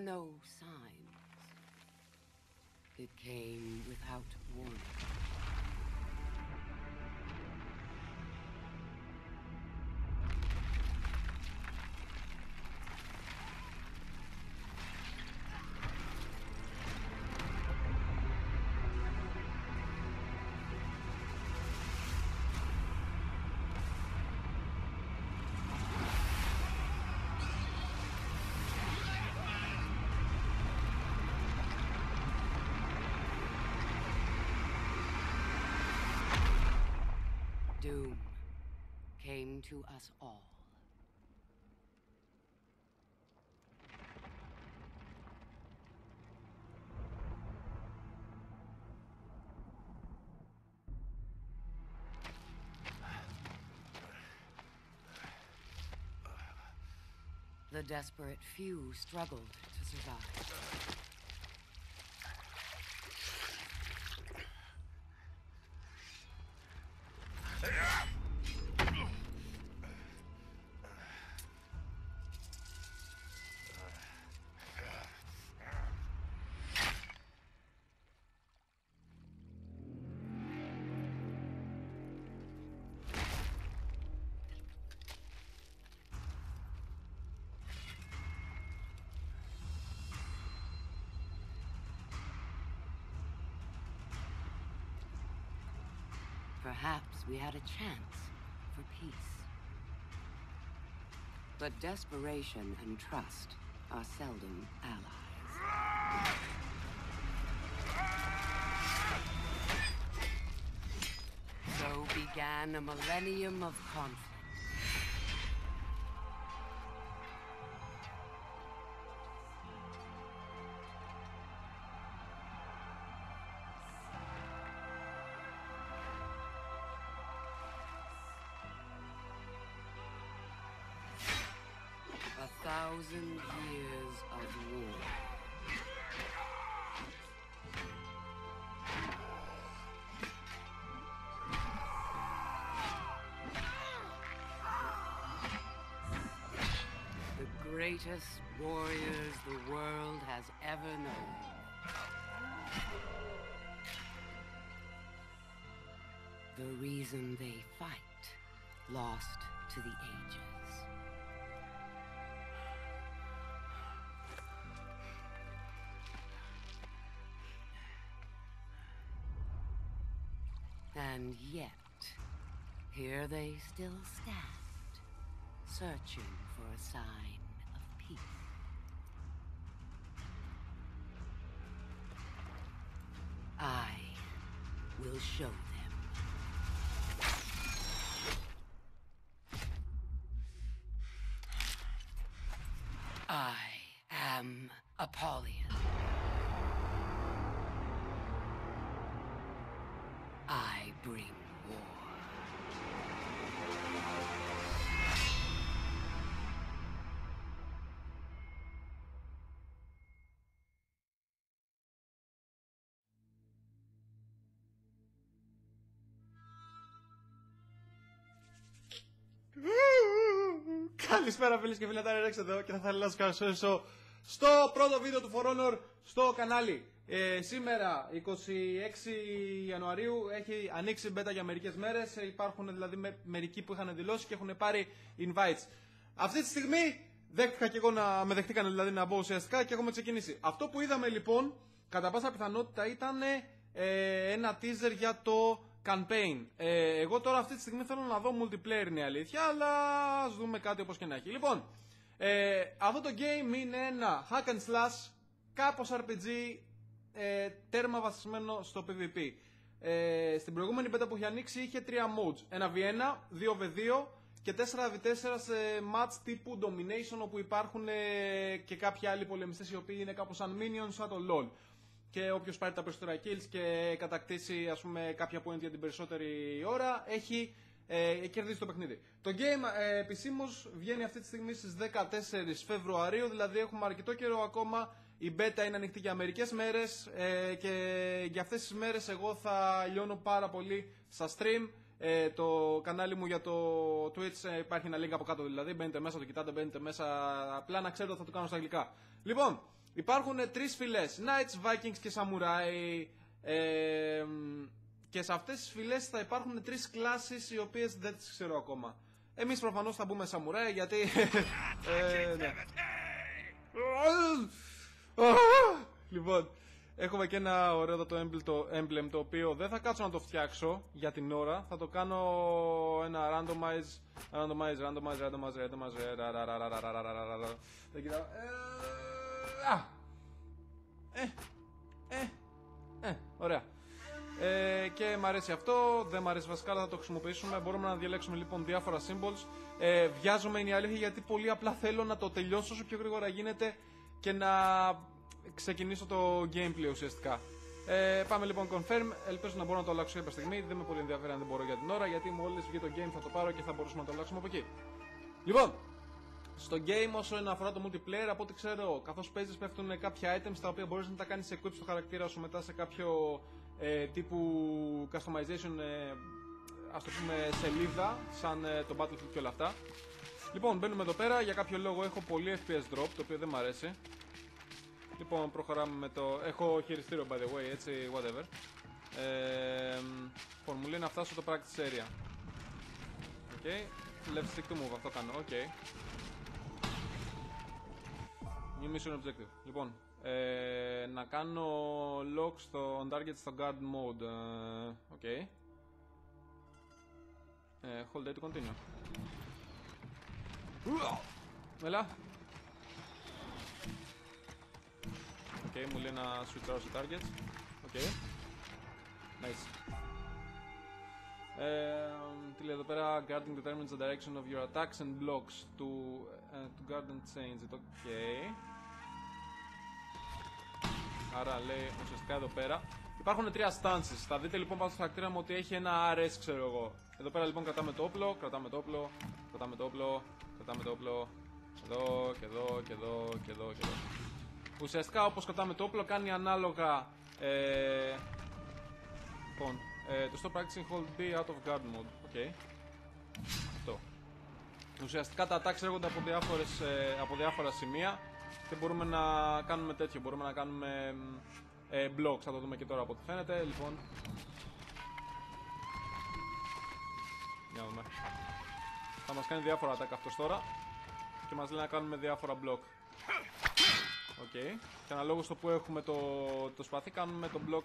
no signs. It came without warning. Doom came to us all. The desperate few struggled to survive. Perhaps we had a chance for peace. But desperation and trust are seldom allies. So began a millennium of conflict. Greatest warriors the world has ever known. The reason they fight, lost to the ages. And yet, here they still stand, searching for a sign I will show them. I am Apollyon. I bring Καλησπέρα φίλες και φίλοι, Ρέξ εδώ και θα ήθελα να σας καλωσορίσω στο πρώτο βίντεο του For Honor στο κανάλι. Ε, σήμερα, 26 Ιανουαρίου, έχει ανοίξει η beta για μερικές μέρες. Ε, Υπάρχουν δηλαδή με, μερικοί που είχαν δηλώσει και έχουν πάρει invites. Αυτή τη στιγμή δέχτηκα και εγώ να με δεχτήκαν δηλαδή να μπω ουσιαστικά και έχουμε ξεκινήσει. Αυτό που είδαμε λοιπόν, κατά πάσα πιθανότητα ήταν ε, ένα teaser για το campaign. Ε, εγώ τώρα αυτή τη στιγμή θέλω να δω multiplayer είναι η αλήθεια, αλλά ας δούμε κάτι όπως και να έχει. Λοιπόν, ε, αυτό το game είναι ένα hack and slash, κάπως RPG, ε, τέρμα βασισμένο στο PvP. Ε, στην προηγούμενη beta που είχε ανοίξει είχε τρία modes. Ένα V1, 2v2 και 4v4 σε match τύπου domination όπου υπάρχουν ε, και κάποιοι άλλοι πολεμιστές οι οποίοι είναι κάπως σαν minions σαν το LoL και όποιος πάρει τα περισσότερα kills και κατακτήσει ας πούμε κάποια point για την περισσότερη ώρα έχει ε, κερδίσει το παιχνίδι. Το game ε, επισήμως βγαίνει αυτή τη στιγμή στις 14 Φεβρουαρίου, δηλαδή έχουμε αρκετό καιρό ακόμα. Η beta είναι ανοιχτή για μερικές μέρες ε, και για αυτές τις μέρες εγώ θα λιώνω πάρα πολύ στα stream. Ε, το κανάλι μου για το Twitch ε, υπάρχει ένα link από κάτω δηλαδή. Μπαίνετε μέσα, το κοιτάτε, μπαίνετε μέσα. Απλά να ξέρετε ότι θα το κάνω στα αγγλικά. Λοιπόν, Υπάρχουν τρεις φυλές, Knights, Vikings και Samurai. Ε, και σε αυτές τις φυλές θα υπάρχουν τρεις κλάσεις οι οποίες δεν τις ξέρω ακόμα. Εμείς προφανώς θα μπούμε Samurai γιατί... ε, ναι. Λοιπόν, έχουμε και ένα ωραίο το emblem, το emblem το οποίο δεν θα κάτσω να το φτιάξω για την ώρα. Θα το κάνω ένα randomize, randomize, randomize, randomize, randomize. Δεν κοιτάω. Ε, ε, ε, ωραία. Ε, και μ' αρέσει αυτό, δεν μ' αρέσει βασικά, αλλά θα το χρησιμοποιήσουμε. Μπορούμε να διαλέξουμε λοιπόν διάφορα symbols. Ε, βιάζομαι είναι η αλήθεια γιατί πολύ απλά θέλω να το τελειώσω όσο πιο γρήγορα γίνεται και να ξεκινήσω το gameplay ουσιαστικά. Ε, πάμε λοιπόν confirm. Ελπίζω να μπορώ να το αλλάξω κάποια στιγμή. Δεν με πολύ ενδιαφέρει αν δεν μπορώ για την ώρα γιατί μόλις βγει το game θα το πάρω και θα μπορούσαμε να το αλλάξουμε από εκεί. Λοιπόν, στο game όσο αφορά το multiplayer, από ό,τι ξέρω, καθώς παίζεις, πέφτουν κάποια items τα οποία μπορείς να τα κάνεις equip στο χαρακτήρα σου μετά σε κάποιο ε, τύπου customization, ε, ας το πούμε σελίδα, σαν ε, το Battlefield και όλα αυτά. Λοιπόν, μπαίνουμε εδώ πέρα, για κάποιο λόγο έχω πολύ FPS drop, το οποίο δεν μου αρέσει. Λοιπόν, προχωράμε με το... Έχω χειριστήριο, by the way, έτσι, whatever. Ε, λοιπόν, μου λέει να φτάσω στο practice area. Οκ. Okay. Left stick to move, αυτό κάνω. Οκ. Okay. New mission objective. Λοιπόν, ε, να κάνω lock στο on target στο guard mode. Ε, οκ. Okay. Ε, hold A to continue. Μελά. Οκ, okay, μου λέει να switch out σε targets. Οκ. Okay. Nice. Ε, τι λέει εδώ πέρα, guarding determines the direction of your attacks and blocks to, uh, to guard and change it. Okay. Άρα λέει ουσιαστικά εδώ πέρα. Υπάρχουν τρία stances. Θα δείτε λοιπόν πάνω στο χαρακτήρα μου ότι έχει ένα RS, ξέρω εγώ. Εδώ πέρα λοιπόν κρατάμε το όπλο, κρατάμε το όπλο, κρατάμε το όπλο, κρατάμε το όπλο. Εδώ και εδώ και εδώ και εδώ και εδώ. Ουσιαστικά όπως κρατάμε το όπλο κάνει ανάλογα. Ε, λοιπόν, ε, το stop practicing hold B out of guard mode. OK. Okay. Αυτό. Ουσιαστικά τα attacks έρχονται από, διάφορες, ε, από διάφορα σημεία και μπορούμε να κάνουμε τέτοιο, μπορούμε να κάνουμε ε, blocks, θα το δούμε και τώρα από ό,τι φαίνεται, λοιπόν. Για δούμε. Θα μας κάνει διάφορα attack αυτός τώρα και μας λέει να κάνουμε διάφορα block. OK. Okay. Και αναλόγως στο που έχουμε το, το σπαθί κάνουμε το block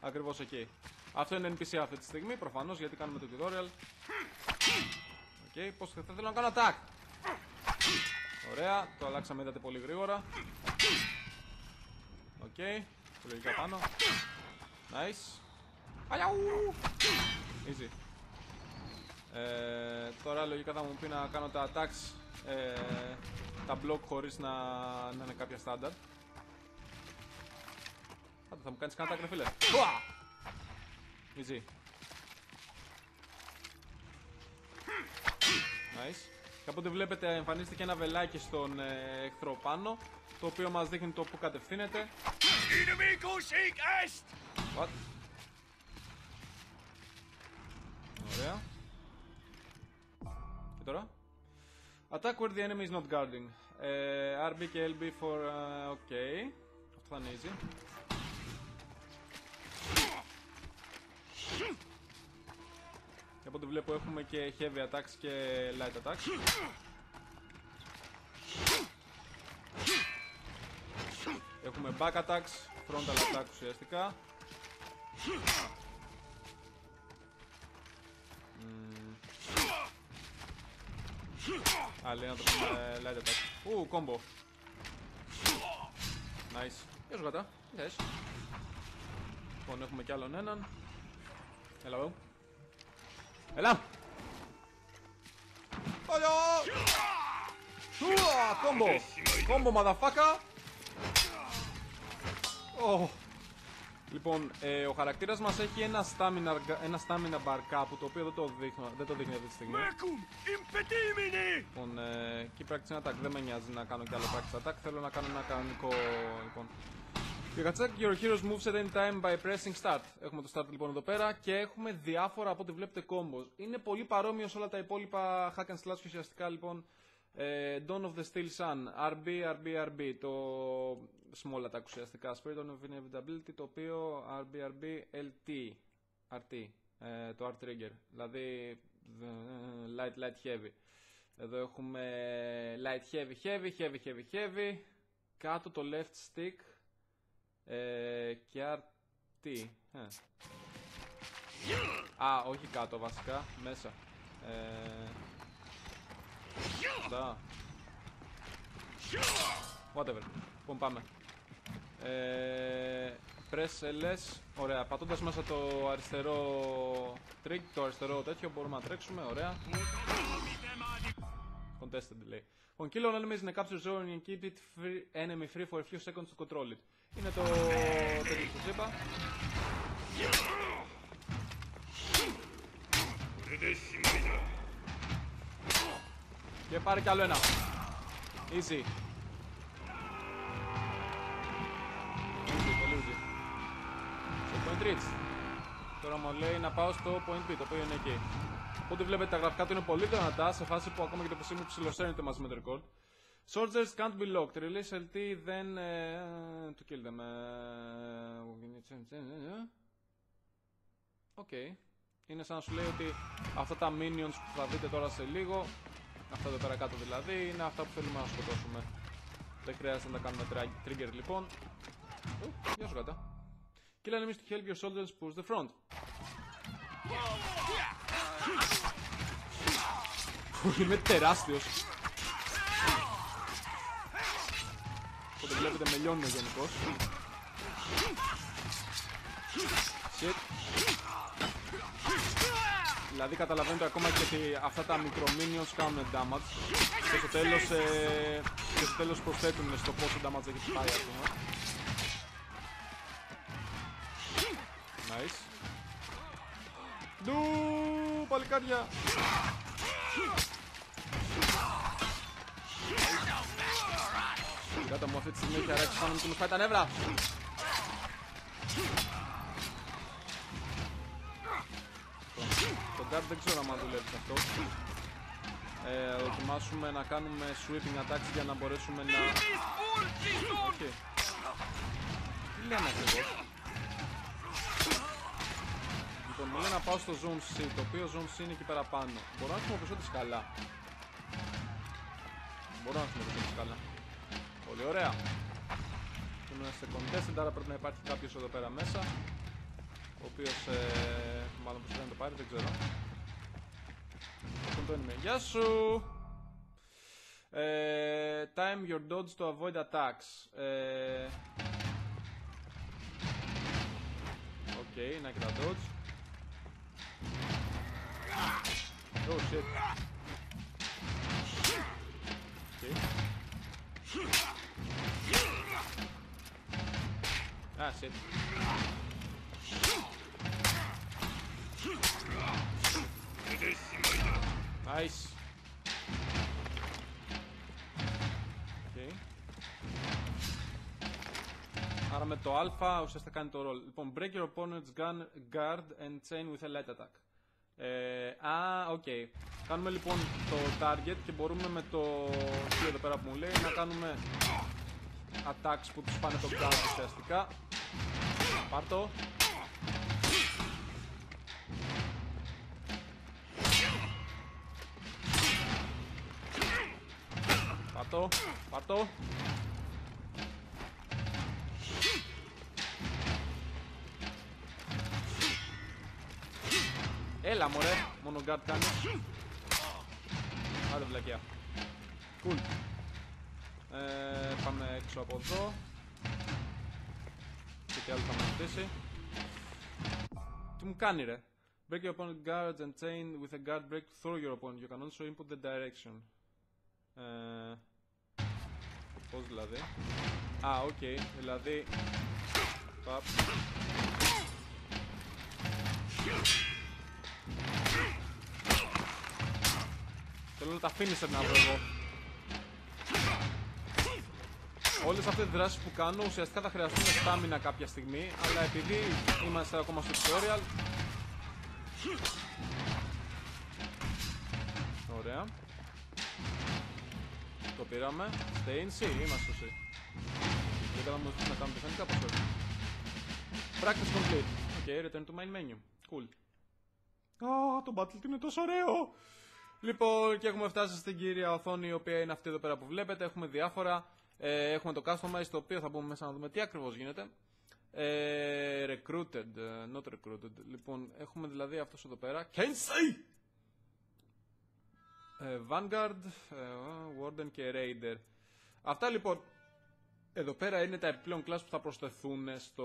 ακριβώς εκεί. Αυτό είναι NPC αυτή τη στιγμή, προφανώς, γιατί κάνουμε το tutorial. OK, okay. πώς θα θέλω να κάνω attack. Ωραία, το αλλάξαμε είδατε πολύ γρήγορα. OK, okay. λογικά πάνω. Nice. Αλιαού! Easy. Ε, τώρα λογικά θα μου πει να κάνω τα attacks ε, τα block χωρίς να, να είναι κάποια στάνταρ. θα μου κάνεις κανένα attack ρε φίλε. Easy. Nice. Και από ό,τι βλέπετε εμφανίστηκε και ένα βελάκι στον ε, εχθρό πάνω το οποίο μας δείχνει το που κατευθύνεται. What? Ωραία. Και τώρα; Attack where the enemy is not guarding. Ε, RB και LB for... Uh, ok. Αυτό θα είναι easy. Και από ό,τι βλέπω έχουμε και heavy attacks και light attacks. Έχουμε back attacks, frontal attacks ουσιαστικά. Α, λέει να το πούμε light attack. Ου, combo. Nice. Γεια σου γατά, τι θες. Λοιπόν, έχουμε κι άλλον έναν. Έλα εδώ. Έλα! Ολιό! Κόμπο! Κόμπο, μαδαφάκα! Λοιπόν, ε, ο χαρακτήρας μας έχει ένα stamina, ένα stamina bar κάπου, το οποίο δεν το, δείχνω, δεν το δείχνει αυτή τη στιγμή. Λοιπόν, ε, keep practicing attack, δεν με νοιάζει να κάνω κι άλλο practice attack, θέλω να κάνω ένα κανονικό, λοιπόν. You can check your hero's moves at any time by pressing start. Έχουμε το start λοιπόν εδώ πέρα και έχουμε διάφορα από ό,τι βλέπετε combos. Είναι πολύ παρόμοιο σε όλα τα υπόλοιπα hack and slash και ουσιαστικά λοιπόν Ε, Dawn of the Steel Sun, RB, RB, RB, το small attack ουσιαστικά. Spirit of Inevitability, το οποίο RB, RB, LT, RT, ε, το R trigger, δηλαδή ε, light, light, heavy. Εδώ έχουμε light, heavy, heavy, heavy, heavy, heavy, κάτω το left stick ε, και RT. Ε. Α, όχι κάτω βασικά, μέσα. Ε, da. Whatever. Λοιπόν, πάμε. Ε, press LS. Ωραία. Πατώντας μέσα το αριστερό trick, το αριστερό τέτοιο, μπορούμε να τρέξουμε. Ωραία contested λέει. Ο Kill είναι κάποιο ζώο in key did free enemy free for seconds to control it. Είναι το τέτοιο που. Και πάρε κι άλλο ένα. Easy. Point Τώρα μου λέει να πάω στο point B, το οποίο είναι εκεί. Οπότε βλέπετε τα γραφικά του είναι πολύ δυνατά σε φάση που ακόμα και το PC μου ψιλοσέρνεται μαζί με το record. Soldiers can't be locked. Release LT then uh, to kill them. OK. Uh, okay. Είναι σαν να σου λέει ότι αυτά τα minions που θα δείτε τώρα σε λίγο Αυτά εδώ πέρα κάτω δηλαδή είναι αυτά που θέλουμε να σκοτώσουμε. Δεν χρειάζεται να τα κάνουμε trigger λοιπόν. Γεια σου κατά. Kill enemies to help your soldiers push the front. Είμαι τεράστιος. Οπότε βλέπετε με λιώνει γενικώς. Shit. Δηλαδή καταλαβαίνετε ακόμα και ότι αυτά τα μικρομίνιος κάνουν damage και στο τέλος, ε, και στο τέλος προσθέτουν στο πόσο damage έχει πάει ας πούμε. Nice. Ντου, παλικάρια. Κάτω μου αυτή τη στιγμή έχει αρέσει πάνω μου και μου φάει τα νεύρα. guard δεν ξέρω αν δουλεύει αυτό. Ε, δοκιμάσουμε να κάνουμε sweeping attacks για να μπορέσουμε να... Okay. Τι λένε ακριβώς. Λοιπόν, μου λέει να πάω στο Zone C, το οποίο Zone C είναι εκεί πέρα πάνω. Μπορώ να χρησιμοποιήσω τη σκαλά. Μπορώ να χρησιμοποιήσω τη σκαλά. Πολύ ωραία. Είμαστε σε contested, άρα πρέπει να υπάρχει κάποιος εδώ πέρα μέσα. Ο οποίος ε, μάλλον προσπαθεί να το πάρει, δεν ξέρω. Αυτό το είναι. Γεια σου! Ε, time your dodge to avoid attacks. Ε, OK, okay, να και τα dodge. Oh shit. Ah shit. Nice. Okay. Άρα με το A ουσιαστικά κάνει το roll. Λοιπόν, break your opponent's gun, guard and chain with a light attack. Ε, α, OK. Okay. Κάνουμε λοιπόν το target και μπορούμε με το τι εδώ πέρα που μου λέει να κάνουμε attacks που τους πάνε το guard ουσιαστικά. Πάρ' το. Πάρτο, πάρτο. Έλα μωρέ, μόνο guard κάνεις. Άντε βλακιά. Cool. Ε, πάμε έξω από εδώ. Και τι άλλο θα μας ζητήσει. Τι μου κάνει ρε. Break your opponent guards and chain with a guard break through your opponent. You can also input the direction. Ε, Πώς δηλαδή. Α, OK. Okay. Δηλαδή... Παπ. Θέλω να τα αφήνεις να βρω εγώ. Όλες αυτές τις δράσεις που κάνω ουσιαστικά θα χρειαστούν στάμινα κάποια στιγμή αλλά επειδή είμαστε ακόμα στο tutorial Ωραία Το πήραμε. Stay in C, είμαστε στο C. Δεν κάναμε να κάνουμε τεχνικά, πώς όχι. Practice complete. Ok, return to main menu. Cool. Α, το Battle είναι τόσο ωραίο! Λοιπόν, και έχουμε φτάσει στην κύρια οθόνη, η οποία είναι αυτή εδώ πέρα που βλέπετε. Έχουμε διάφορα. Ε, έχουμε το Customize, το οποίο θα μπούμε μέσα να δούμε τι ακριβώς γίνεται. Ε, recruited, ε, not recruited. Λοιπόν, έχουμε δηλαδή αυτός εδώ πέρα. Kensei! Ε, Vanguard, ε, Warden και Raider. Αυτά λοιπόν. Εδώ πέρα είναι τα επιπλέον class που θα προσθεθούν στο.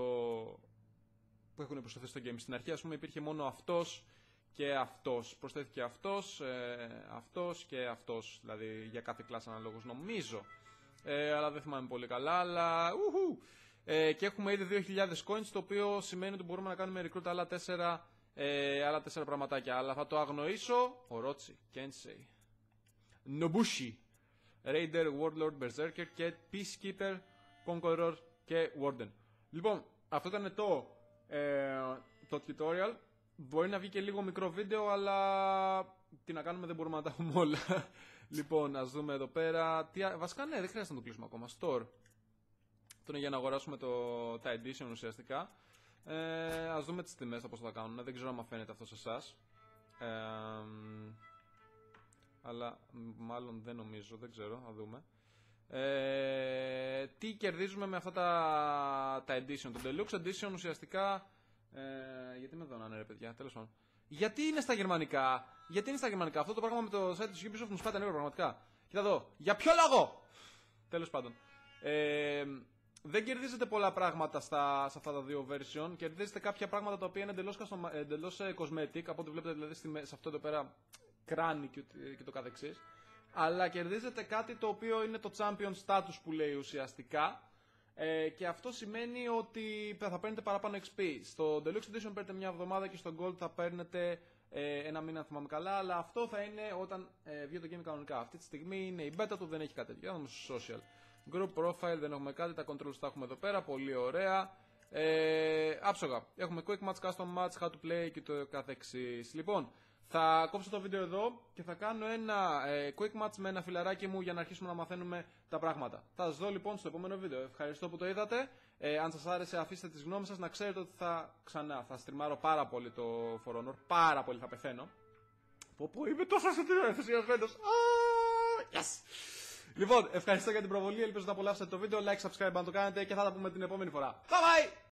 που έχουν προσθεθεί στο game. Στην αρχή, ας πούμε, υπήρχε μόνο αυτός και αυτός. Προσθέθηκε αυτός, ε, αυτός και αυτός. Δηλαδή για κάθε class αναλόγως, νομίζω. Ε, αλλά δεν θυμάμαι πολύ καλά. Αλλά. Ουχου, ε, και έχουμε ήδη 2.000 coins, το οποίο σημαίνει ότι μπορούμε να κάνουμε recruit άλλα 4, ε, άλλα 4 πραγματάκια. Αλλά θα το αγνοήσω. Ορότσι, Kensei, Nobushi, Raider, Warlord, Berserker και Peacekeeper, Conqueror και Warden. Λοιπόν, αυτό ήταν το, ε, το tutorial. Μπορεί να βγει και λίγο μικρό βίντεο, αλλά τι να κάνουμε δεν μπορούμε να τα έχουμε όλα. Λοιπόν, ας δούμε εδώ πέρα. Τι, βασικά ναι, δεν χρειάζεται να το κλείσουμε ακόμα. Store. Αυτό είναι για να αγοράσουμε το, τα edition ουσιαστικά. Ε, ας δούμε τις τιμές θα πώς θα τα κάνουν. Δεν ξέρω αν φαίνεται αυτό σε εσάς. Ε, αλλά μάλλον δεν νομίζω, δεν ξέρω, θα δούμε. Ε, τι κερδίζουμε με αυτά τα, τα edition. Το Deluxe Edition ουσιαστικά... Ε, γιατί με δώνανε ρε παιδιά, τέλος πάντων. Γιατί είναι στα γερμανικά, γιατί είναι στα γερμανικά; Αυτό το πράγμα με το site της Ubisoft μου σπάει τα νεύρα πραγματικά. Κοίτα εδώ, για ποιο λόγο! Τέλος πάντων. Ε, δεν κερδίζετε πολλά πράγματα στα, σε αυτά τα δύο version. Κερδίζετε κάποια πράγματα τα οποία είναι εντελώς εντελώς ε, cosmetic, από ό,τι βλέπετε δηλαδή σε αυτό εδώ πέρα κράνη και, και το καθεξής. Αλλά κερδίζετε κάτι το οποίο είναι το champion status που λέει ουσιαστικά. Ε, και αυτό σημαίνει ότι θα παίρνετε παραπάνω XP. Στο Deluxe Edition παίρνετε μια εβδομάδα και στο Gold θα παίρνετε ε, ένα μήνα, αν θυμάμαι καλά. Αλλά αυτό θα είναι όταν ε, βγει το game κανονικά. Αυτή τη στιγμή είναι η beta του, δεν έχει κάτι τέτοιο. στο social. Group profile δεν έχουμε κάτι, τα controls τα έχουμε εδώ πέρα, πολύ ωραία. Ε, άψογα. Έχουμε quick match, custom match, how to play και το καθεξής. Λοιπόν, θα κόψω το βίντεο εδώ και θα κάνω ένα ε, quick match με ένα φιλαράκι μου για να αρχίσουμε να μαθαίνουμε τα πράγματα. Θα σας δω λοιπόν στο επόμενο βίντεο. Ευχαριστώ που το είδατε. Ε, αν σας άρεσε αφήστε τις γνώμες σας να ξέρετε ότι θα ξανά, θα στριμάρω πάρα πολύ το For Honor. Πάρα πολύ θα πεθαίνω. Πω πω είμαι τόσο ενθουσιασμένος. Yes! Λοιπόν, ευχαριστώ για την προβολή. Ελπίζω να απολαύσετε το βίντεο. Like, subscribe αν το κάνετε και θα τα πούμε την επόμενη φορά. Bye bye!